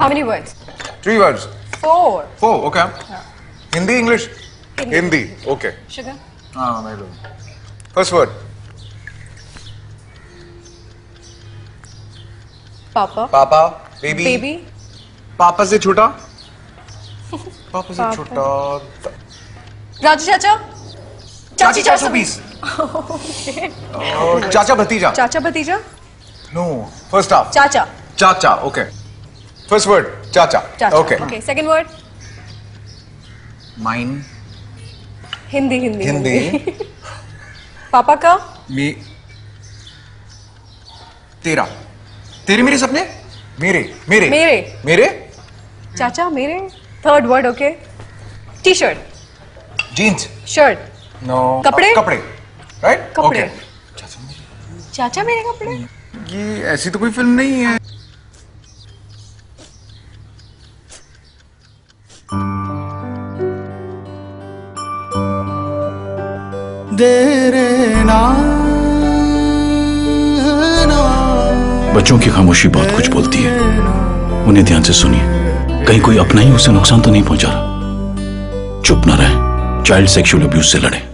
How many words? Three words. Four. Four. Okay. Yeah. Hindi, English. Hindi. Hindi. Okay. Sugar. Ah, do. First word. Papa. Papa. Baby. Baby. पापा से छोटा पापा से पापा। छोटा Raju Chacha. चाची चार सौ बीस Chacha Bhatija Chacha Bhatija. No first half Chacha. Chacha okay first word Chacha. Okay Okay. Second word. Mine Hindi. Hindi. Hindi Papa का. मी तेरा तेरे मेरे सपने मेरे मेरे मेरे। मेरे Chacha. मेरे. Third word. Okay. T-shirt. Jeans Shirt. No कपड़े? कपड़े राइट कपड़े। चाचा मेरे कपड़े. ये ऐसी तो कोई फ़िल्म नहीं है बच्चों की खामोशी बहुत कुछ बोलती है। उन्हें ध्यान से सुनिए। कहीं कोई अपना ही उसे नुकसान तो नहीं पहुँचा रहा। चुप ना रहे। चाइल्ड सेक्सुअल अब्यूज से लड़े।